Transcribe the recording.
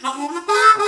Ha ha ha ha ha!